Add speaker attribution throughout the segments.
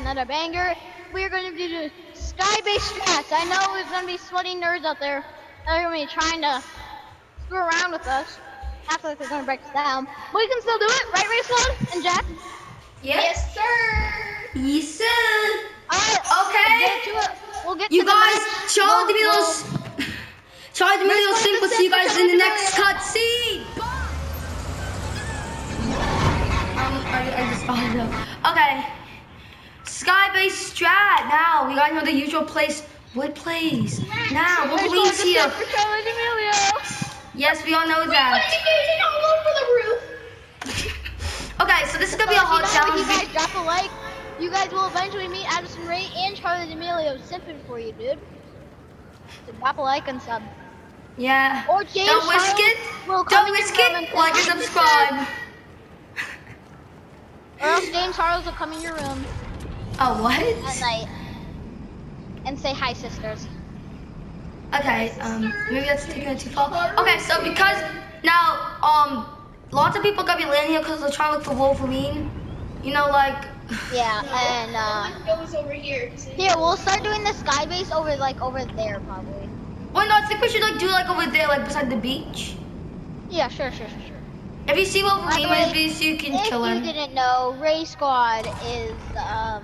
Speaker 1: another banger. We're going to do the sky-based strats. I know there's going to be sweaty nerds out there that are going to be trying to screw around with us. Act like they're going to break us down. But we can still do it, right, Race One and Jack?
Speaker 2: Yes, sir. Yes, sir.
Speaker 1: Alright,
Speaker 2: Okay.
Speaker 1: We'll get to it. We'll get
Speaker 2: You
Speaker 1: to
Speaker 2: guys,
Speaker 1: match.
Speaker 2: Charlie
Speaker 1: We'll-
Speaker 2: D'Amelio's Charlie D'Amelio's thing. We'll see you guys in the next cutscene. Um, I, I just found it out. Okay. Sky-based strat. Now we gotta know the usual place. What place? Now, what
Speaker 1: One,
Speaker 2: here?
Speaker 1: just for Charlie D'Amelio.
Speaker 2: Yes, we all know that.
Speaker 3: all over the roof.
Speaker 2: Okay, so this is gonna be a hot
Speaker 1: if you, know, if you
Speaker 2: challenge.
Speaker 1: guys drop a like, you guys will eventually meet Addison Ray and Charlie D'Amelio simping for you, dude. So drop a like and sub.
Speaker 2: Yeah.
Speaker 1: Or James
Speaker 2: Don't risk
Speaker 1: Charles
Speaker 2: it. Don't risk it. Like and subscribe.
Speaker 1: Or else James Charles will come in your room
Speaker 2: Oh, what?
Speaker 1: at night and say hi, sisters.
Speaker 2: Okay, um, maybe that's taking it too far. Okay, so because now, um, lots of people gonna be landing here because they're trying to look for Wolverine. You know, like,
Speaker 1: Yeah, and uh,
Speaker 3: One goes over here. See?
Speaker 1: here we'll start doing the sky base over like over there probably.
Speaker 2: well, no, I think we should like do like over there, like beside the beach.
Speaker 1: Yeah, sure, sure, sure, sure.
Speaker 2: If you see
Speaker 1: By
Speaker 2: Wolverine,
Speaker 1: the way,
Speaker 2: maybe you can
Speaker 1: if
Speaker 2: kill
Speaker 1: you
Speaker 2: him.
Speaker 1: didn't know, Ray Squad is um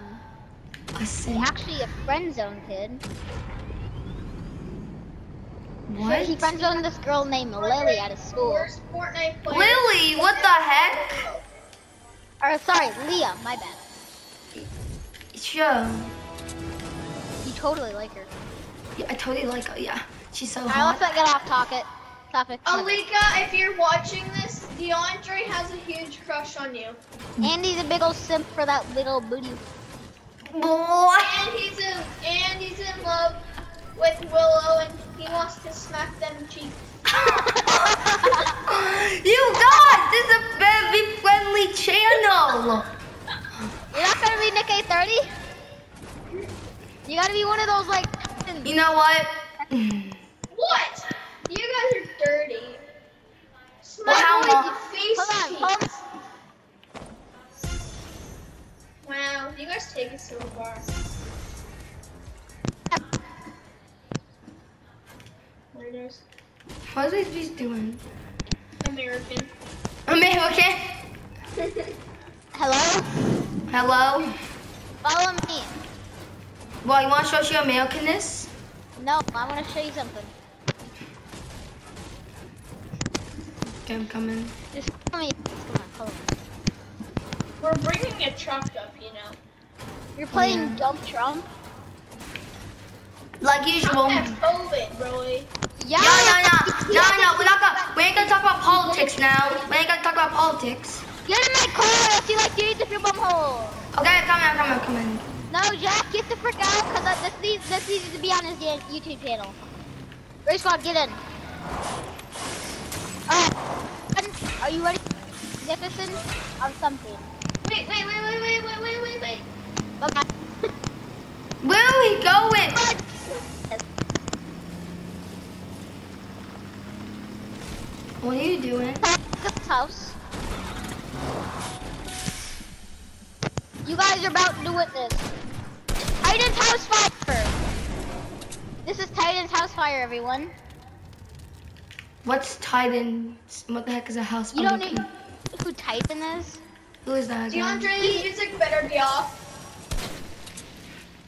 Speaker 2: I see.
Speaker 1: actually a friend zone kid.
Speaker 2: What?
Speaker 1: He friend zoned this girl named Lily at his school.
Speaker 3: Fortnite player.
Speaker 2: Lily, what the heck?
Speaker 1: Or sorry, Leah, my bad.
Speaker 2: Sure.
Speaker 1: You totally like her.
Speaker 2: Yeah, I totally like her. Yeah, she's so
Speaker 1: Alright, let's
Speaker 2: hot.
Speaker 1: not get off topic. Topic.
Speaker 3: Alika, if you're watching this, DeAndre has a huge crush on you.
Speaker 1: Andy's a big old simp for that little booty.
Speaker 2: Boy.
Speaker 3: And he's in and he's in love with Willow and he wants to smack them cheeks.
Speaker 2: you guys, this is a very friendly channel.
Speaker 1: You're not gonna be Nick A30? You gotta be one of those like.
Speaker 2: You know what?
Speaker 3: What?
Speaker 2: What is these doing?
Speaker 3: American.
Speaker 2: American.
Speaker 1: Hello?
Speaker 2: Hello.
Speaker 1: Follow me.
Speaker 2: Well, you want to show us your Americanness?
Speaker 1: No, I wanna show you something.
Speaker 2: Okay, I'm coming.
Speaker 1: Just follow me. Come on, follow me.
Speaker 3: We're bringing a truck up, you know.
Speaker 1: You're playing
Speaker 2: Yeah.
Speaker 1: Dump Trump?
Speaker 2: Like usual.
Speaker 3: I'm
Speaker 2: No,
Speaker 3: COVID, Roy.
Speaker 1: Yeah.
Speaker 2: no, no, no, no. We're not gonna. We ain't gonna talk about politics now. We ain't gonna talk about politics.
Speaker 1: Get in my car, you like to eat the your hole.
Speaker 2: Okay, I'm coming. I'm coming.
Speaker 1: No, Jack, get the frick out, cause uh, this needs this needs to be on his YouTube channel. Raze Squad, get in. Uh, Alright, are you ready? Nicholson on something.
Speaker 3: Wait, wait, wait, wait, wait, wait, wait, wait, wait.
Speaker 1: Bye bye.
Speaker 2: Where are we going? What are you doing?
Speaker 1: This house. You guys are about to witness Titan's house fire. This is Titan's house fire, everyone.
Speaker 2: What's Titan? What the heck is a house? Fire?
Speaker 1: You don't
Speaker 2: fire?
Speaker 1: know who Titan is?
Speaker 2: Who is that again?
Speaker 3: DeAndre, the music better be off.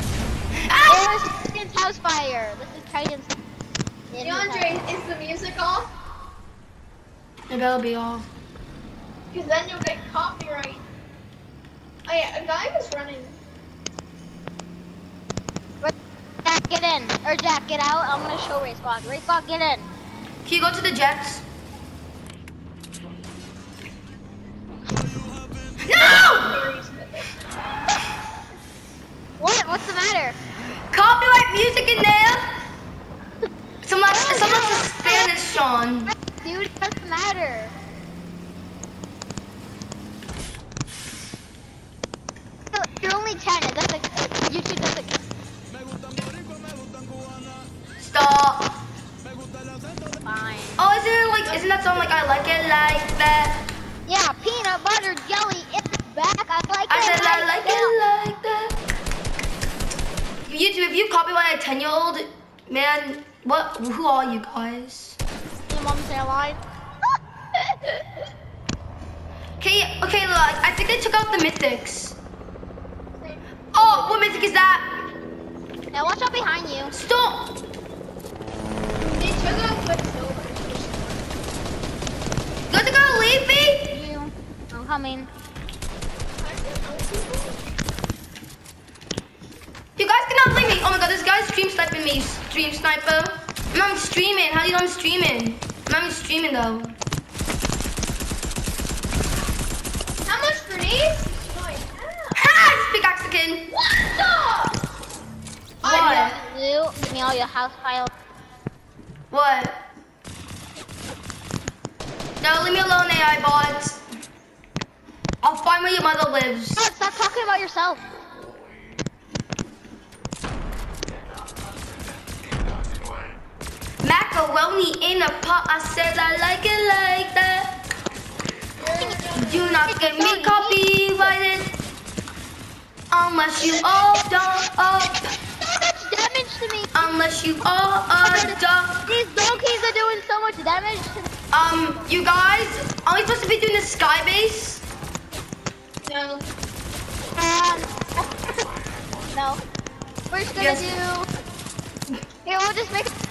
Speaker 2: Ow!
Speaker 1: This is Titan's house fire. This is Titan's. in his house.
Speaker 3: DeAndre, is the music off?
Speaker 2: It better be all.
Speaker 3: Because then you'll get copyright. Oh yeah, a guy was running.
Speaker 1: Jack, get in. Or Jack, get out. I'm gonna show Raze Squad. Raze Squad, get in.
Speaker 2: Can you go to the Jets? No!
Speaker 3: Series with it.
Speaker 1: What? What's the matter?
Speaker 2: Copyright music in there. Someone, someone's a Spanish Sean.
Speaker 1: Dude, what's the matter? You're only 10. It doesn't. YouTube doesn't.
Speaker 2: Stop.
Speaker 1: Fine.
Speaker 2: Oh, isn't it like, isn't that song like I like it like that?
Speaker 1: Yeah, peanut butter jelly in the back. I like
Speaker 2: I
Speaker 1: it.
Speaker 2: said I like it like that. YouTube, if you copyright a 10 year old, man, what? Who are you guys?
Speaker 1: Mom's airline.
Speaker 2: Okay, okay, look, I think they took out the mythics. Oh, what mythic is that?
Speaker 1: now watch out behind you.
Speaker 2: Stop!
Speaker 3: They took out Quicksilver.
Speaker 2: You guys are leave me?
Speaker 1: You. I'm coming.
Speaker 2: You guys cannot leave me. Oh my god, this guy's stream sniping me. Stream sniper. I'm streaming. How do you know I'm streaming? I'm not streaming though.
Speaker 3: How much grenades? do I have?
Speaker 2: Ha! Pickaxe again.
Speaker 3: What the?
Speaker 2: What?
Speaker 1: Loot. Give me all your house files.
Speaker 2: What? No, leave me alone, AI bot. I'll find where your mother lives.
Speaker 1: God, stop talking about yourself.
Speaker 2: Macaroni in a pot. I said I like it like that. Do not get me copyrighted unless you all don't. Oh,
Speaker 1: So much damage to me.
Speaker 2: unless you all are dumb.
Speaker 1: These donkeys are doing so much damage to me.
Speaker 2: Um, you guys, are we supposed to be doing the sky base?
Speaker 3: No.
Speaker 1: Um, no. We're just gonna
Speaker 2: Yes.
Speaker 1: do. Here, we'll just make.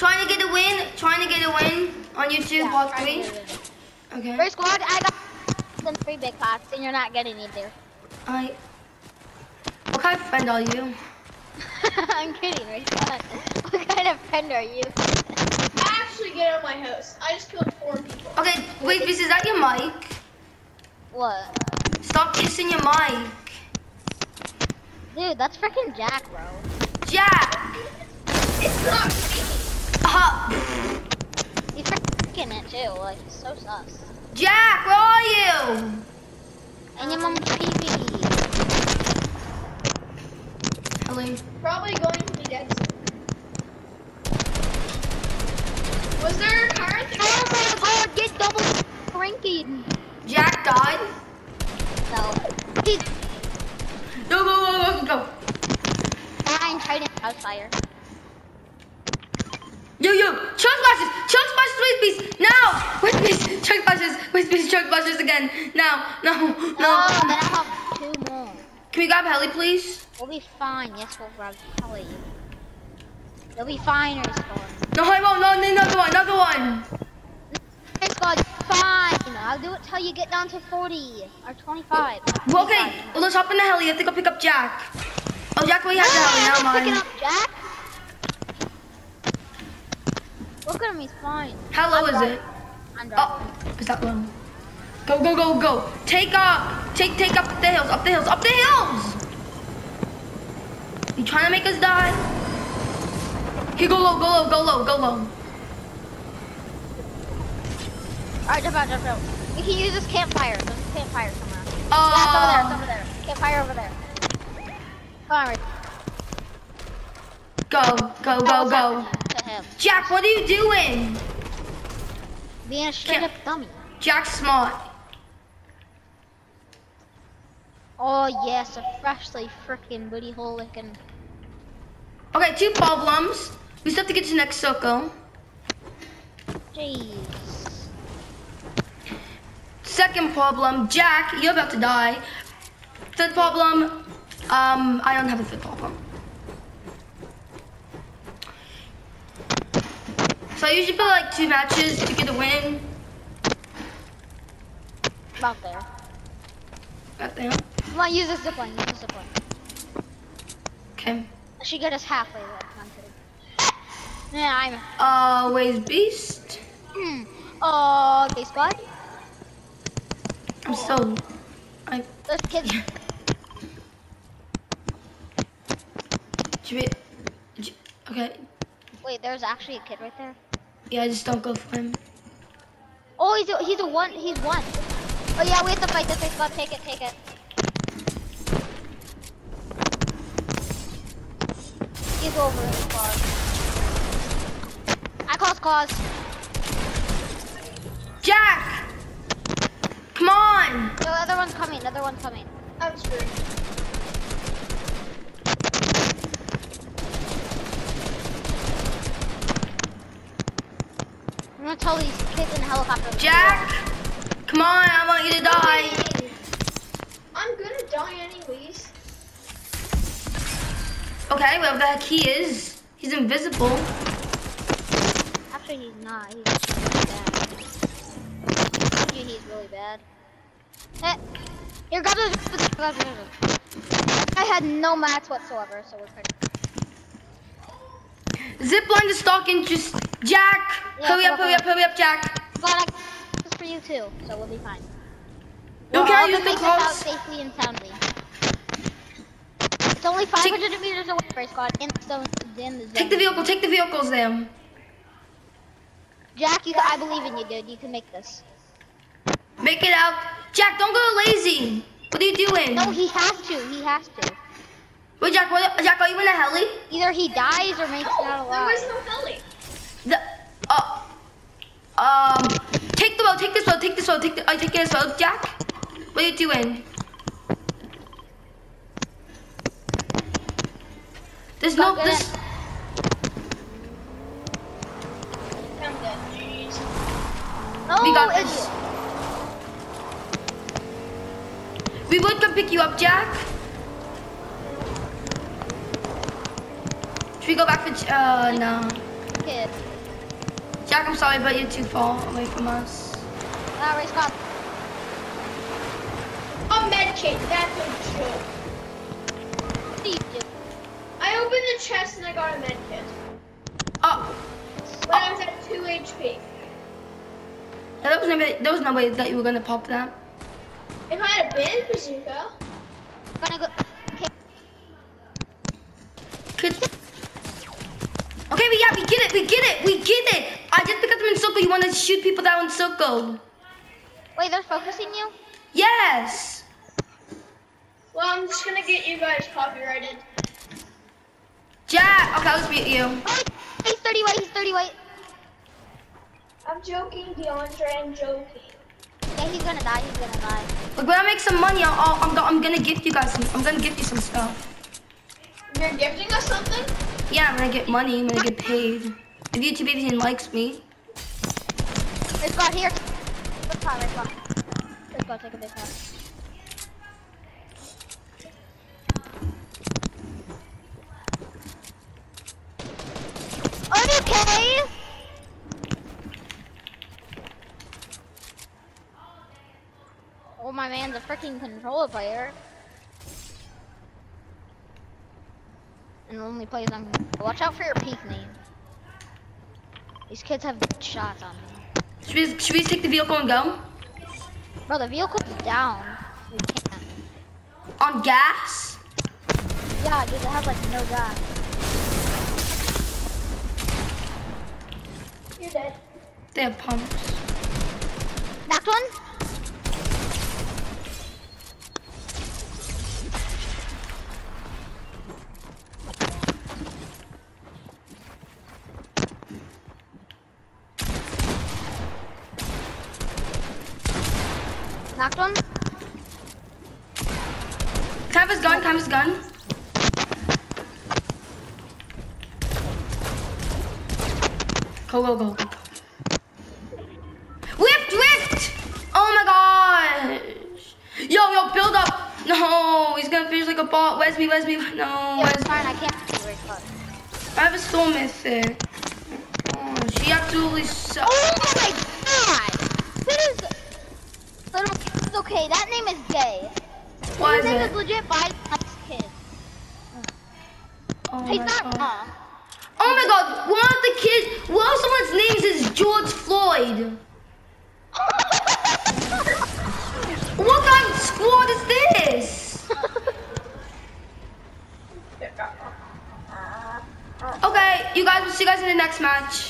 Speaker 2: Trying to get a win. Trying to get a win on YouTube
Speaker 1: Yeah,
Speaker 2: part three.
Speaker 1: to do it.
Speaker 2: Okay.
Speaker 1: First squad, I got some three big pots, and you're not getting either.
Speaker 2: I. What kind of friend are you?
Speaker 1: I'm kidding, right? What kind of friend are you?
Speaker 3: I actually get on my house. I just killed four people.
Speaker 2: Okay, wait, this is that your mic?
Speaker 1: What?
Speaker 2: Stop kissing your mic.
Speaker 1: Dude, that's freaking Jack, bro.
Speaker 2: Jack!
Speaker 3: It's not me.
Speaker 1: He's freaking it too. Like, he's so sus.
Speaker 2: Jack, where are you?
Speaker 1: And your mom's TV.
Speaker 2: Hello.
Speaker 3: Probably going to be dead soon. Was there a car at the
Speaker 1: Oh my god, get double cranky.
Speaker 2: Jack died?
Speaker 1: No. He's
Speaker 2: Go, go, go, go, go.
Speaker 1: fine, Titan house fire.
Speaker 2: Yo, yo, chug splashes, chug splashes, wait, please, now! Wait, please, chug splashes, wait, please, chug splashes again. Now, no, no.
Speaker 1: No, then I have two more.
Speaker 2: Can we grab heli, please?
Speaker 1: We'll be fine. Yes, we'll grab Kelly. You'll be fine, or.
Speaker 2: No, I won't, no, another one, another one.
Speaker 1: Squad, fine. I'll do it till you get down to 40 or 25.
Speaker 2: Well, okay, well, let's hop in the heli, I think I'll pick up Jack. Oh, Jack already has the heli, never
Speaker 1: I'm picking up Jack. Look at him, he's fine.
Speaker 2: How low is it? Oh, is that low? Go, go, go, go. Take up. Take, take up the hills, up the hills, up the hills. You trying to make us die? Here, go low, go low, go low, go low.
Speaker 1: Alright, jump out, jump out. We can use this campfire. There's a campfire somewhere.
Speaker 2: Uh,
Speaker 1: yeah, it's over there, it's over there. Campfire over there. Come on, Rick.
Speaker 2: Go, go, go, go.
Speaker 1: happening To him.
Speaker 2: Jack, what are you doing?
Speaker 1: Being a straight up dummy.
Speaker 2: Jack's smart.
Speaker 1: Oh yes, a freshly freaking booty hole licking.
Speaker 2: Okay, two problems. We still have to get to the next circle.
Speaker 1: Jeez.
Speaker 2: Second problem, Jack, you're about to die. Third problem, um, I don't have a third problem. So I usually play like two matches to get a win.
Speaker 1: About there.
Speaker 2: About there.
Speaker 1: Come on, use this zipline. Use zipline.
Speaker 2: Okay.
Speaker 1: That should get us halfway there. I'm. Yeah, I'm.
Speaker 2: Where's Beast?
Speaker 1: Hmm. Oh, okay, squad.
Speaker 2: I'm so. I.
Speaker 1: Those kids.
Speaker 2: Should we, okay.
Speaker 1: Wait, there's actually a kid right there.
Speaker 2: Yeah, just don't go for him.
Speaker 1: Oh, he's a, he's a one. He's one. Oh yeah, we have to fight this big squad. Take it, take it. He's over it, squad. I call claws.
Speaker 2: Jack! Come on!
Speaker 1: The other one's coming. The other one's coming.
Speaker 3: I'm screwed.
Speaker 1: Tell these kids in the helicopter.
Speaker 2: Jack, come on, I want you to die.
Speaker 3: I'm gonna die anyways.
Speaker 2: Okay, wherever the heck he is, he's invisible.
Speaker 1: Actually, he's not. He's really bad. He's really bad. Eh, here, grab those. grab those. I had no mats whatsoever, so we're pretty.
Speaker 2: Zipline to stock and just Jack.
Speaker 1: Yeah,
Speaker 2: hurry up,
Speaker 1: come
Speaker 2: hurry
Speaker 1: on.
Speaker 2: up, hurry up, Jack.
Speaker 1: But I this for you too, so we'll be fine.
Speaker 2: You
Speaker 1: We're
Speaker 2: can't
Speaker 1: all
Speaker 2: use
Speaker 1: gonna
Speaker 2: the
Speaker 1: make out safely and soundly. It's only 500 meters away, Raze Squad, in the zone. In the zone.
Speaker 2: Take the vehicle, take the vehicles there.
Speaker 1: Jack, you, I believe in you, dude. You can make this.
Speaker 2: Make it out. Jack, don't go lazy. What are you doing?
Speaker 1: No, he has to. He has to.
Speaker 2: Wait, Jack, what, Jack, are you in a heli?
Speaker 1: Either he dies or makes it out
Speaker 3: No, there was no heli.
Speaker 2: Uh, um, take the road, take this road, take this road, take the, I take this road, Jack. What are you doing? There's no, this,
Speaker 3: I'm dead. Jeez.
Speaker 1: No,
Speaker 2: we got this. We would come pick you up, Jack. Should we go back to, uh, no.
Speaker 1: Kid.
Speaker 2: Jack, I'm sorry, but you're too far away from us.
Speaker 1: Ah, Raze Squad.
Speaker 3: A med kit. That's a joke.
Speaker 1: What do you do?
Speaker 3: I opened the chest and I got a med kit.
Speaker 2: Oh,
Speaker 3: But I was at 2 HP.
Speaker 2: there was no way, there was no way that you were gonna pop that.
Speaker 3: If I had a bin bazooka,
Speaker 1: Gonna go. Okay.
Speaker 2: Could... Okay, we, yeah, we get it, we get it, we get it. I just because I'm in circle, you want to shoot people that are in circle.
Speaker 1: Wait, they're focusing you?
Speaker 2: Yes.
Speaker 3: well, I'm just gonna get you guys copyrighted.
Speaker 2: Jack, okay, let's meet you.
Speaker 1: Oh, he's 30 white. He's 30 white.
Speaker 3: I'm joking, DeAndre. I'm joking.
Speaker 1: Yeah, he's gonna die. He's gonna die.
Speaker 2: Look, when I make some money, I'll, I'll, I'm, go- I'm gonna gift you guys some, I'm gonna gift you some stuff.
Speaker 3: You're gifting us something?
Speaker 2: Yeah, I'm gonna get money, I'm gonna get paid. If YouTube even likes me.
Speaker 1: Raze Squad here. Let's go. Raze Squad, take a big shot. Are you okay? Oh, my man's a freaking controller player. And only plays on. Watch out for your peak name. These kids have shots on me.
Speaker 2: Should we, should we take the vehicle and go?
Speaker 1: Bro, the vehicle's down. We can't.
Speaker 2: On gas?
Speaker 1: Yeah, dude, it has like no gas.
Speaker 3: You're dead.
Speaker 2: They have pumps.
Speaker 1: Next one?
Speaker 2: Can I have his gun? Can I have his gun? Go, go, go, go. Whipped, whipped! Oh my gosh! Yo, yo, build up! No, he's gonna finish like a bot. Where's me, where's me? No,
Speaker 1: Yeah,
Speaker 2: where's
Speaker 1: it's fine, I can't do it, but-
Speaker 2: I have a storm mythic. Oh, she absolutely sucks.
Speaker 1: Oh my god! That is... Okay, that name is gay.
Speaker 2: Why
Speaker 1: His
Speaker 2: is
Speaker 1: legit by kid.
Speaker 2: Oh
Speaker 1: He's
Speaker 2: my
Speaker 1: not
Speaker 2: God. Oh my god, one of the kids, one of someone's names is George Floyd. What kind of squad is this? Okay, you guys, we'll see you guys in the next match.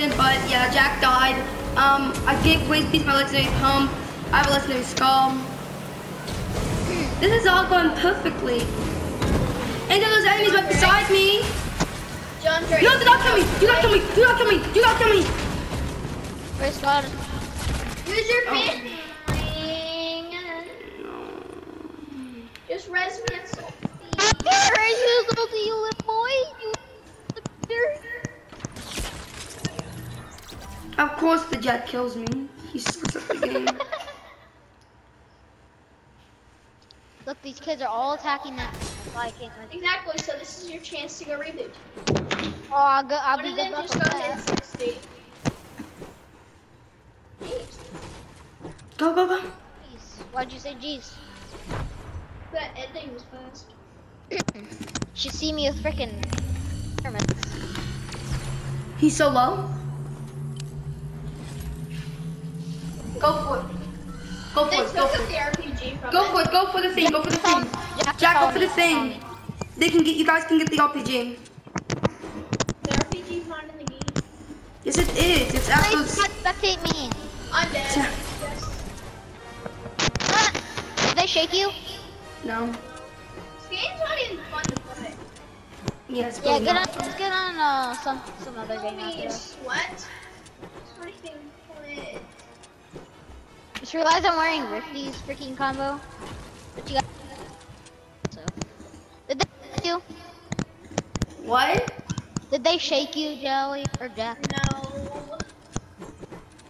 Speaker 2: The but yeah, Jack died. Um, I gave Waze Piece my legendary pump. I have a legendary skull. This is all going perfectly. And there those enemies right beside me.
Speaker 3: DeAndre.
Speaker 2: No, do not kill me! Do not kill me! Do not kill me! Do not kill me!
Speaker 1: Race God.
Speaker 3: Use your
Speaker 2: Oh.
Speaker 3: pin. Just res me at Soul.
Speaker 1: How dare you, little you little boy?
Speaker 2: Of course the jet kills me. He starts up the game.
Speaker 1: Look, these kids are all attacking that. That's why I can't. Like,
Speaker 3: Exactly, so this is your chance to go reboot.
Speaker 1: oh, I'll go. I'll
Speaker 3: What
Speaker 1: be
Speaker 3: if
Speaker 1: good
Speaker 3: then
Speaker 1: luck
Speaker 3: just
Speaker 1: with
Speaker 3: go
Speaker 1: that.
Speaker 3: 60? Jeez,
Speaker 2: Go, go, go.
Speaker 1: Jeez. Why'd you say jeez?
Speaker 3: that ending was fast.
Speaker 1: Should see me with frickin' pyramids.
Speaker 2: He's so low. Go for it. Go for it. Go for
Speaker 3: the
Speaker 2: it. Go for it. Go for the thing. Go for the thing.
Speaker 1: Jack,
Speaker 2: go for the thing. They can get. You guys can get the RPG.
Speaker 3: The RPG's not in the game.
Speaker 2: Yes, it is. It's.
Speaker 1: Please spectate me.
Speaker 3: I'm dead. Yes.
Speaker 1: Did they shake you?
Speaker 2: No.
Speaker 3: This game's not even fun to play.
Speaker 2: Yes.
Speaker 1: Yeah, get on. Let's get on uh, some some other game
Speaker 3: sweat. Freaking.
Speaker 1: Just realized I'm wearing Rifty's freaking combo. But you got. So. Did they shake you?
Speaker 2: What?
Speaker 1: Did they shake you, Jelly or Jack?
Speaker 3: No.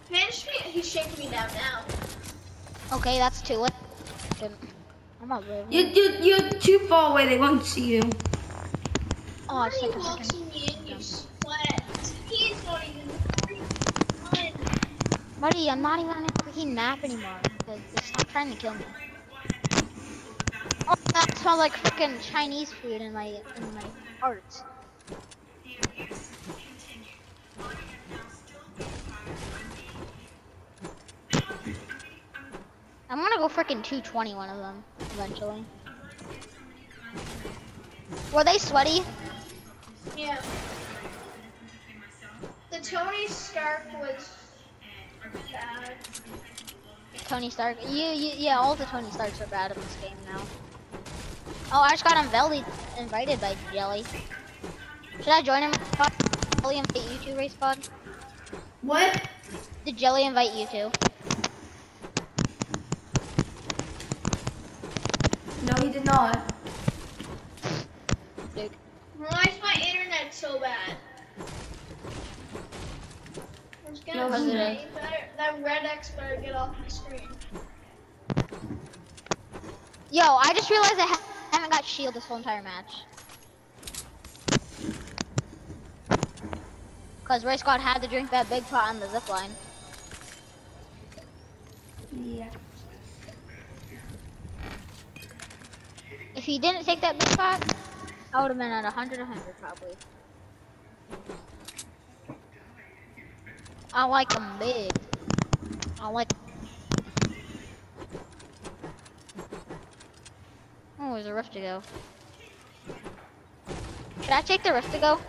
Speaker 3: Managed me. He's shaking me down now.
Speaker 1: Okay, that's two. I'm not really.
Speaker 2: You you you're too far away. They won't see you.
Speaker 1: Oh, I
Speaker 3: Somebody
Speaker 1: suck at
Speaker 3: walks in me and you sweat. He's not even.
Speaker 1: Buddy, I'm not even a map anymore because they stopped trying to kill me. Oh, that smells like freaking Chinese food in my in my heart. I'm gonna go freaking 220 one of them eventually. Were they sweaty?
Speaker 3: Yeah. The Tony Stark was bad.
Speaker 1: Tony Stark. You, you, yeah, all the Tony Starks are bad in this game now. Oh, I just got invited, invited by Jelly. Should I join him? Jelly invite you to race pod?
Speaker 2: What?
Speaker 1: Did Jelly invite you to?
Speaker 2: No, he did not.
Speaker 1: Dude.
Speaker 3: Why is my internet so bad?
Speaker 2: No,
Speaker 3: gonna
Speaker 2: it's
Speaker 3: say better, that red X better get off my screen.
Speaker 1: Yo, I just realized I ha haven't got shield this whole entire match. Cause Race Squad had to drink that big pot on the zip line.
Speaker 2: Yeah.
Speaker 1: If he didn't take that big pot, I would have been at 100, 100 probably. I like them big. I like. Oh, there's a rift to go. Should I take the rift to go?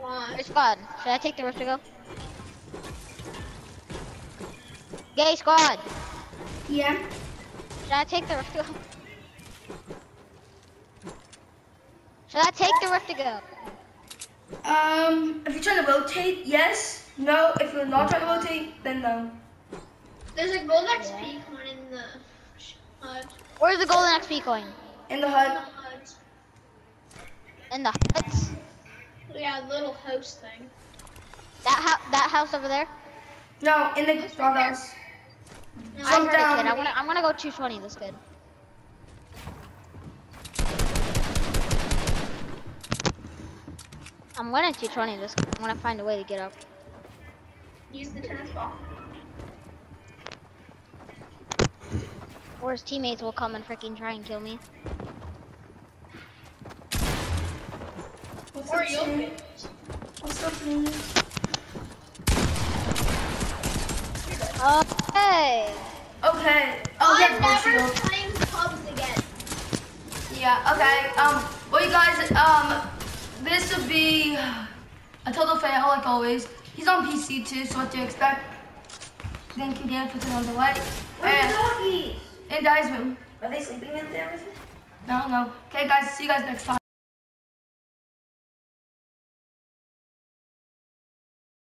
Speaker 1: Or squad? Should I take the rift to go? Gay squad.
Speaker 2: Yeah.
Speaker 1: Should I take the rift to go? Should I take the rift to go?
Speaker 2: Um, if you're trying to rotate, yes. No, if you're not trying to rotate, then no.
Speaker 3: There's a gold XP coin in the HUD.
Speaker 1: Where's the golden XP coin?
Speaker 2: In the
Speaker 3: In the
Speaker 2: HUD.
Speaker 3: HUD.
Speaker 1: In the huts.
Speaker 3: Yeah, little house thing.
Speaker 1: That house. That house over there.
Speaker 2: No, in the doghouse.
Speaker 3: No,
Speaker 1: I
Speaker 2: Jump
Speaker 1: heard a
Speaker 2: down.
Speaker 1: kid. I'm gonna. I'm gonna go 220 this kid. I'm gonna 220 this. I'm gonna find a way to get up.
Speaker 3: use the tennis ball.
Speaker 1: Or his teammates will come and freaking try and kill me.
Speaker 2: What's
Speaker 3: Or
Speaker 2: up, Sam? What's up, Sam?
Speaker 1: Okay.
Speaker 2: Okay. Oh,
Speaker 3: I'm
Speaker 2: yeah,
Speaker 3: never playing pubs again.
Speaker 2: Yeah, okay. Um, well, you guys, um, this would be a total fail, like always. He's on PC too, so what do you expect? Thank you again for turning on the light. And,
Speaker 3: doggies?
Speaker 2: in Di's room.
Speaker 3: Are they sleeping in there?
Speaker 2: No, no. Okay, guys, see you guys next time.